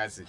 kazi.